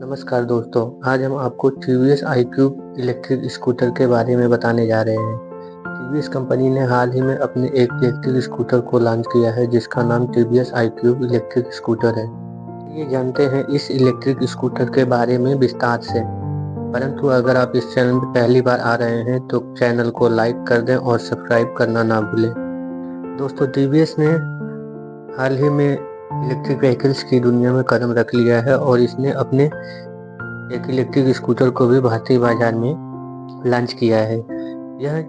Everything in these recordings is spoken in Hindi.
नमस्कार दोस्तों, आज हम आपको T V S iQube electric scooter के बारे में बताने जा रहे हैं। टी वी एस कंपनी ने हाल ही में अपने एक इलेक्ट्रिक स्कूटर को लॉन्च किया है, जिसका नाम T V S iQube electric scooter है। ये जानते हैं इस इलेक्ट्रिक स्कूटर के बारे में विस्तार से। परंतु अगर आप इस चैनल में पहली बार आ रहे हैं तो चैनल को लाइक कर दें और सब्सक्राइब करना ना भूलें। दोस्तों TVS ने हाल ही में इलेक्ट्रिक व्हीकल्स की दुनिया में कदम रख लिया है और इसने अपने एक इलेक्ट्रिक स्कूटर को भी भारतीय बाज़ार में लॉन्च किया है। यह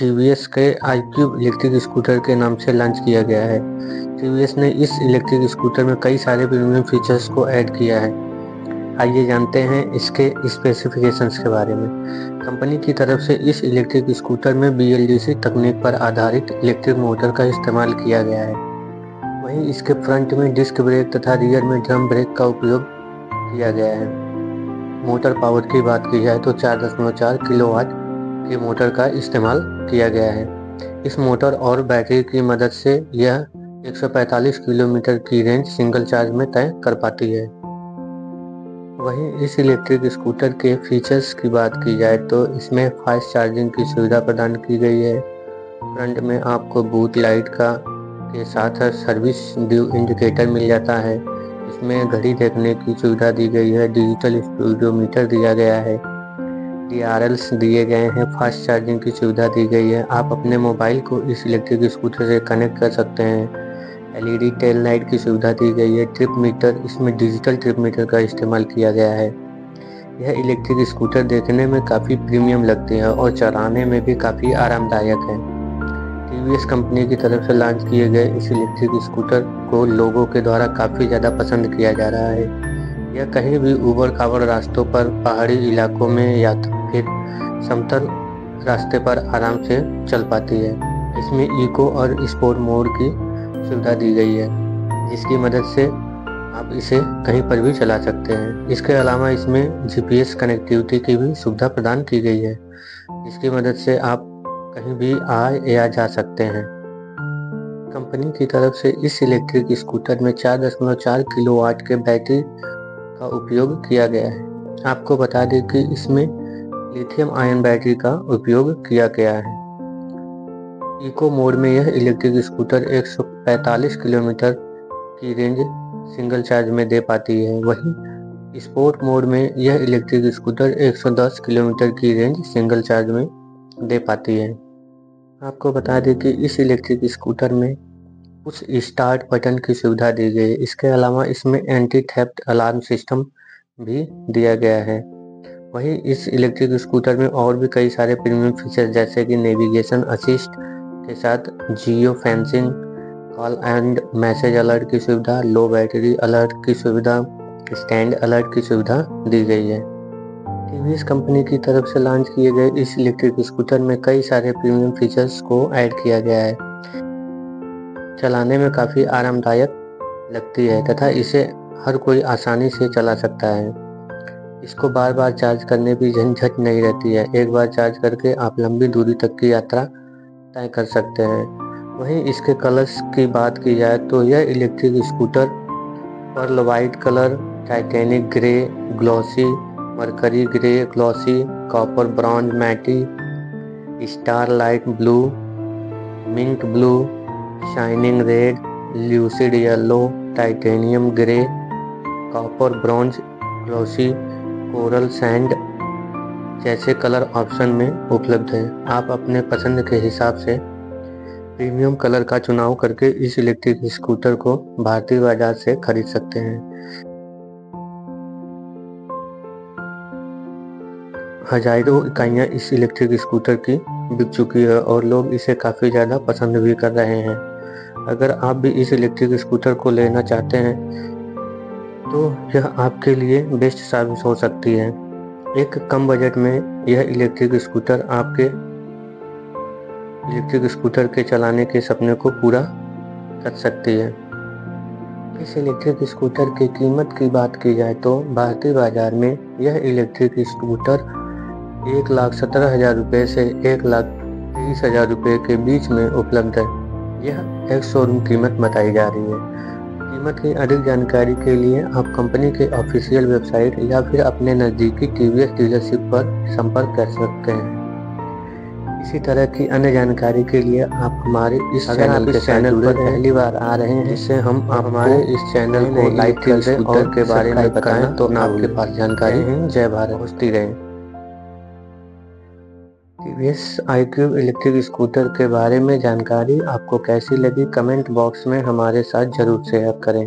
टी के आई क्यूब इलेक्ट्रिक स्कूटर के नाम से लॉन्च किया गया है। टी ने इस इलेक्ट्रिक स्कूटर में कई सारे प्रीमियम फीचर्स को ऐड किया है। आइए जानते हैं इसके स्पेसिफिकेशंस के बारे में। कंपनी की तरफ़ से इस इलेक्ट्रिक स्कूटर में बीएलडीसी तकनीक पर आधारित इलेक्ट्रिक मोटर का इस्तेमाल किया गया है। वहीं इसके फ्रंट में डिस्क ब्रेक तथा रियर में ड्रम ब्रेक का उपयोग किया गया है। मोटर पावर की बात की जाए तो चार दशमलव चार किलो वाट की मोटर का इस्तेमाल किया गया है। इस मोटर और बैटरी की मदद से यह 145 किलोमीटर की रेंज सिंगल चार्ज में तय कर पाती है। वहीं इस इलेक्ट्रिक स्कूटर के फीचर्स की बात की जाए तो इसमें फास्ट चार्जिंग की सुविधा प्रदान की गई है। फ्रंट में आपको बूथ लाइट का के साथ सर्विस ड्यू इंडिकेटर मिल जाता है। इसमें घड़ी देखने की सुविधा दी गई है। डिजिटल स्पीडोमीटर दिया गया है। डी दिए गए हैं। फास्ट चार्जिंग की सुविधा दी गई है। आप अपने मोबाइल को इस इलेक्ट्रिक स्कूटर से कनेक्ट कर सकते हैं। एल एलईडी टेल लाइट की सुविधा दी गई है। ट्रिप मीटर इसमें डिजिटल ट्रिप मीटर का इस्तेमाल किया गया है। यह इलेक्ट्रिक स्कूटर देखने में काफ़ी प्रीमियम लगती है और चलाने में भी काफ़ी आरामदायक है। टीवीएस कंपनी की तरफ़ से लॉन्च किए गए इस इलेक्ट्रिक स्कूटर को लोगों के द्वारा काफ़ी ज़्यादा पसंद किया जा रहा है। यह कहीं भी उबड़ खाबड़ रास्तों पर पहाड़ी इलाकों में या तो फिर समतल रास्ते पर आराम से चल पाती है। इसमें इको और स्पोर्ट मोड की सुविधा दी गई है। जिसकी मदद से आप इसे कहीं पर भी चला सकते हैं। इसके अलावा इसमें जीपीएस कनेक्टिविटी की भी सुविधा प्रदान की गई है। जिसकी मदद से आप कहीं भी आ या जा सकते हैं। कंपनी की तरफ़ से इस इलेक्ट्रिक स्कूटर में चार दशमलव चार किलो वाट के बैटरी का उपयोग किया गया है। आपको बता दें कि इसमें लिथियम आयन बैटरी का उपयोग किया गया है। इको मोड में यह इलेक्ट्रिक स्कूटर 145 किलोमीटर की रेंज सिंगल चार्ज में दे पाती है। वहीं स्पोर्ट मोड में यह इलेक्ट्रिक स्कूटर 110 किलोमीटर की रेंज सिंगल चार्ज में दे पाती है। आपको बता दें कि इस इलेक्ट्रिक स्कूटर में कुछ स्टार्ट बटन की सुविधा दी गई है। इसके अलावा इसमें एंटी थेफ्ट अलार्म सिस्टम भी दिया गया है। वहीं इस इलेक्ट्रिक स्कूटर में और भी कई सारे प्रीमियम फीचर जैसे कि नेविगेशन असिस्ट के साथ geo fencing call and message alert की सुविधा लो बैटरी अलर्ट की सुविधा स्टैंड अलर्ट की सुविधा दी गई है। टीवीएस कंपनी की तरफ़ से लॉन्च किए गए इस इलेक्ट्रिक स्कूटर में कई सारे प्रीमियम फीचर्स को ऐड किया गया है। चलाने में काफ़ी आरामदायक लगती है तथा इसे हर कोई आसानी से चला सकता है। इसको बार बार चार्ज करने की झंझट नहीं रहती है। एक बार चार्ज करके आप लंबी दूरी तक की यात्रा तय कर सकते हैं। वहीं इसके कलर्स की बात की जाए तो यह electric scooter pearl white colour titanic grey glossy mercury, grey, glossy, copper brown matte star light blue, mink blue, shining red, lucid yellow, titanium grey, copper, bronze, glossy, coral sand, जैसे कलर ऑप्शन में उपलब्ध है। आप अपने पसंद के हिसाब से प्रीमियम कलर का चुनाव करके इस इलेक्ट्रिक स्कूटर को भारतीय बाज़ार से खरीद सकते हैं। हज़ारों इकाइयाँ इस इलेक्ट्रिक स्कूटर की बिक चुकी है और लोग इसे काफ़ी ज़्यादा पसंद भी कर रहे हैं। अगर आप भी इस इलेक्ट्रिक स्कूटर को लेना चाहते हैं तो यह आपके लिए बेस्ट साबित हो सकती है। एक कम बजट में यह इलेक्ट्रिक स्कूटर आपके इलेक्ट्रिक स्कूटर के चलाने के सपने को पूरा कर सकती है। इस इलेक्ट्रिक स्कूटर की कीमत की बात की जाए तो भारतीय बाज़ार में यह इलेक्ट्रिक स्कूटर एक लाख सत्रह हज़ार रुपये से एक लाख तेईस हज़ार रुपये के बीच में उपलब्ध है। यह एक शोरूम कीमत बताई जा रही है। कीमत की अधिक जानकारी के लिए आप कंपनी के ऑफिशियल वेबसाइट या फिर अपने नज़दीकी टीवीएस डीलरशिप पर संपर्क कर सकते हैं। इसी तरह की अन्य जानकारी के लिए आप हमारे इस अगर चैनल आप के इस चैनल पर पहली बार आ रहे हैं जिससे हम आप हमारे इस चैनल को लाइक कर और के बारे में बताएँ। तो ना आपके पास जानकारी हिंद, जय भारत। पहुँचती रहे। TVS iQube electric scooter के बारे में जानकारी आपको कैसी लगी? कमेंट बॉक्स में हमारे साथ ज़रूर शेयर करें।